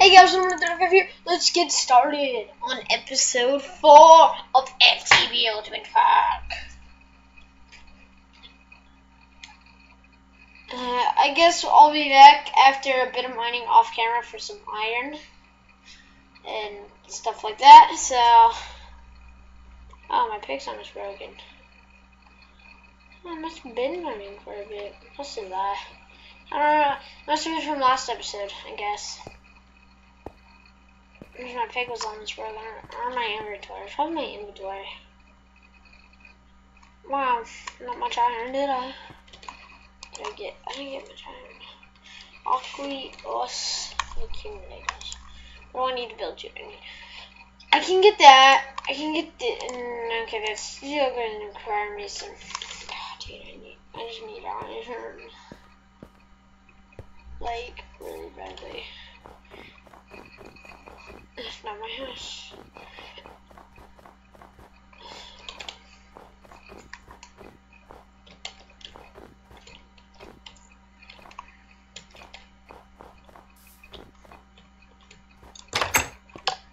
Hey guys, I'm gonna here. Let's get started on episode four of FTB Ultimate Pack. Uh, I guess I'll be back after a bit of mining off camera for some iron and stuff like that. So, oh, my pickaxe is broken. I must have been mining for a bit. Must have that. I don't know. Must have been from last episode, I guess. Where's my pick was on this road? On my inventory. From my inventory. Wow, not much iron, did I? Did I get? I didn't get much iron. Aqui os accumulators. What do I need to build you? I can get that. I can get the. Mm, okay, that's still going to require me some. God, dude, I need. I just need iron. Like really badly. Not my house.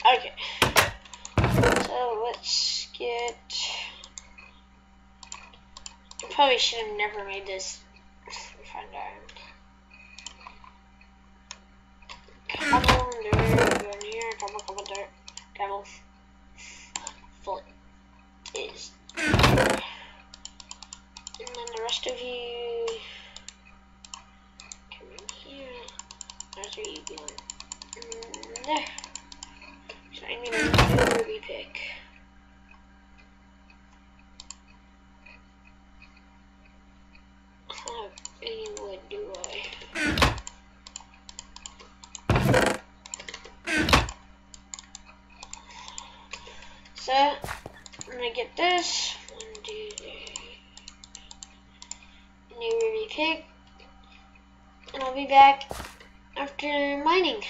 Okay. So let's get. I probably should have never made this. On, come on, dirt. Camel. Foot is. And then the rest of you. Come in here. That's where you going. Mm, there. So I need a new ruby pick. How any wood do I? So, I'm gonna get this. One, two, three. New ruby pick. And I'll be back after mining.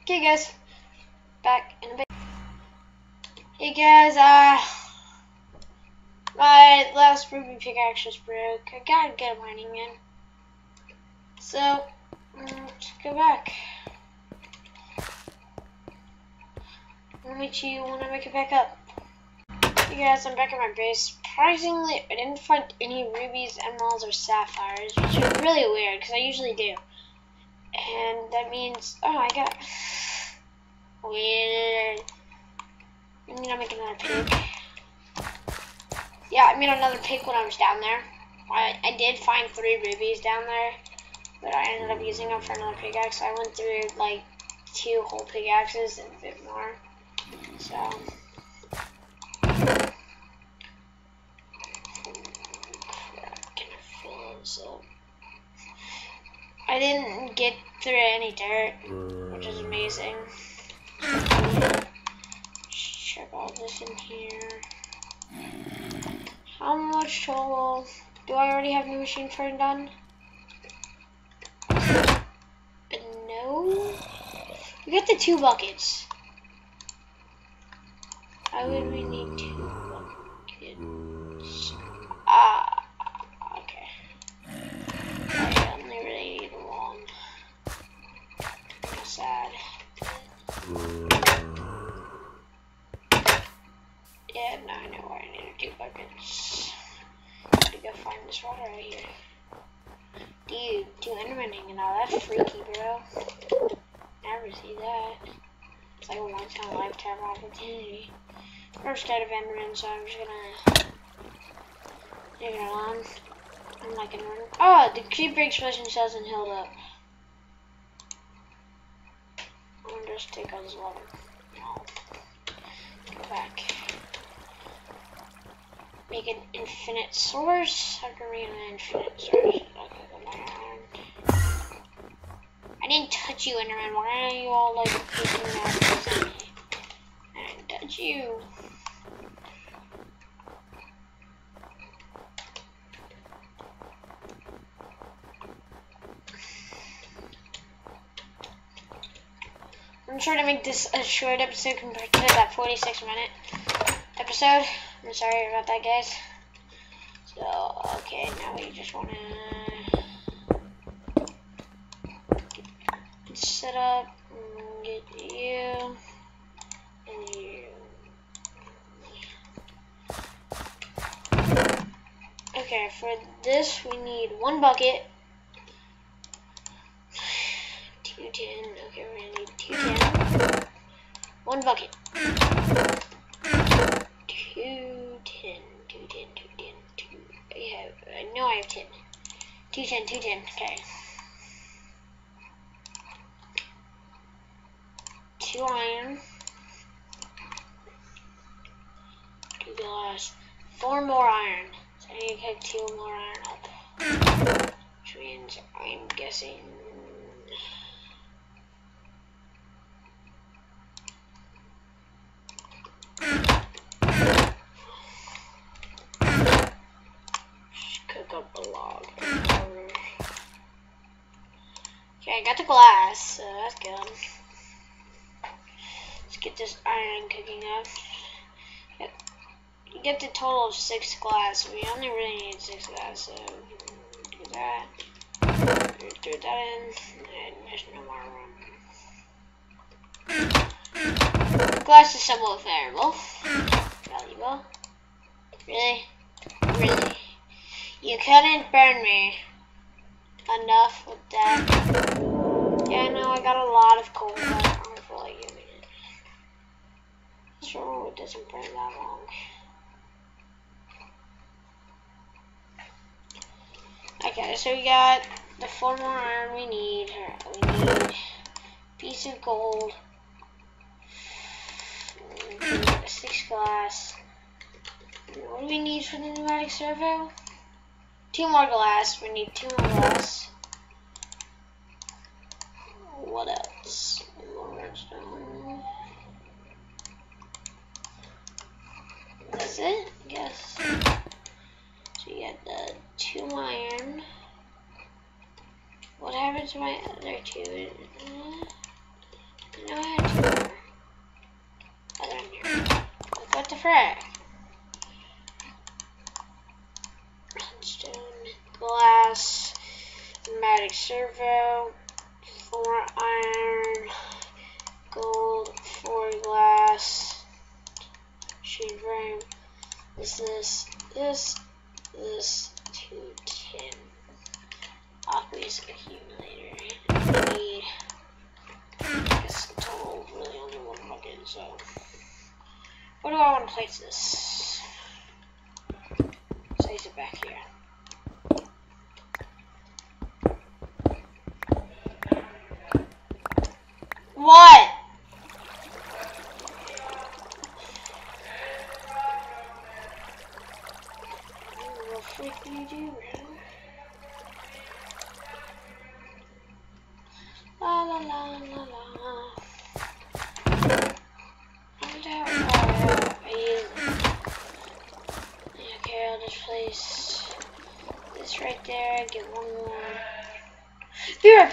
Okay, guys. Back in a bit. Hey, guys. Uh, my last ruby pickaxe just broke. I gotta get mining in. So, mm, let's go back. I'll meet you when I make it back up. Hey guys, I'm back at my base. Surprisingly, I didn't find any rubies, emeralds, or sapphires, which is really weird because I usually do. And that means, oh, I got weird. I mean, I'll make another pick. Yeah, I made another pick when I was down there. I, I did find three rubies down there, but I ended up using them for another pickaxe. I went through like two whole pickaxes and a bit more. So. I didn't get through any dirt, which is amazing. Check all this in here. How much total? Do I already have the machine turned on? No. We got the two buckets. Why would we Never see that. It's like a once in a lifetime opportunity. I'm scared of Enderman, so I'm just gonna leave it alone. I'm like Enderman. Oh, the creeper explosion hasn't healed up. I'm just take all this water. No. Go back. Make an infinite source. I can read an infinite source. Didn't touch you, Enderman. Why are you all like freaking out? I didn't touch you. I'm trying to make this a short episode compared to that 46 minute episode. I'm sorry about that, guys. So, okay, now we just want to set up, get you, and you. Okay, for this we need one bucket, two tin, okay we're gonna need two tin, one bucket, two tin, two tin, two tin, two, I, have, I know I have tin, two tin, two tin, okay. Two iron. Two glass. Four more iron. So I need to cook two more iron up. Which means I'm guessing. Okay, I got the glass, so that's good. Get this iron cooking up. You get the total of six glass. We only really need six glass, so do that. Do that in, and there's no more room. Glass is somewhat variable. Valuable. Really? Really? You couldn't burn me enough with that. Yeah, no, I got a lot of coal, but I don't feel like using it. It doesn't burn that long. Okay, so we got the four more iron we need. We need piece of gold. Six glass. What do we need for the pneumatic servo? Two more glass. We need two more glass. What else? More. That's it, guess. So you got the two iron. What happened to my other two? Uh, no, I had two they're in here. What the frick? Redstone, glass, pneumatic servo, four iron, gold, four glass, shade frame. This, this, this, this, two tin. Aqueous accumulator. I need, the total really only one bucket, so. Where do I want to place this? Place it back here. What? What the freak do you do, man? La la la la. I'm use Okay, I'll just place this right there. Get one more. Be right back.